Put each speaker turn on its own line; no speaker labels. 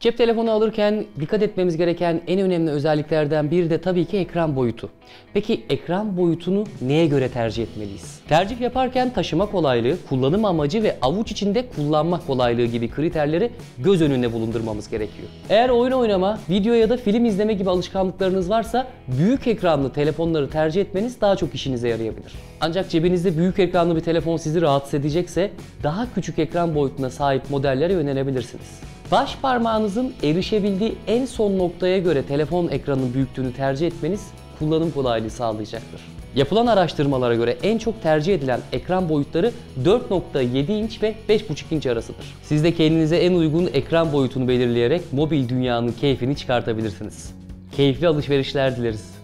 Cep telefonu alırken dikkat etmemiz gereken en önemli özelliklerden biri de tabii ki ekran boyutu. Peki ekran boyutunu neye göre tercih etmeliyiz? Tercih yaparken taşıma kolaylığı, kullanım amacı ve avuç içinde kullanma kolaylığı gibi kriterleri göz önünde bulundurmamız gerekiyor. Eğer oyun oynama, video ya da film izleme gibi alışkanlıklarınız varsa büyük ekranlı telefonları tercih etmeniz daha çok işinize yarayabilir. Ancak cebinizde büyük ekranlı bir telefon sizi rahatsız edecekse daha küçük ekran boyutuna sahip modellere yönelebilirsiniz. Baş parmağınızın erişebildiği en son noktaya göre telefon ekranının büyüklüğünü tercih etmeniz kullanım kolaylığı sağlayacaktır. Yapılan araştırmalara göre en çok tercih edilen ekran boyutları 4.7 inç ve 5.5 inç arasıdır. Siz de kendinize en uygun ekran boyutunu belirleyerek mobil dünyanın keyfini çıkartabilirsiniz. Keyifli alışverişler dileriz.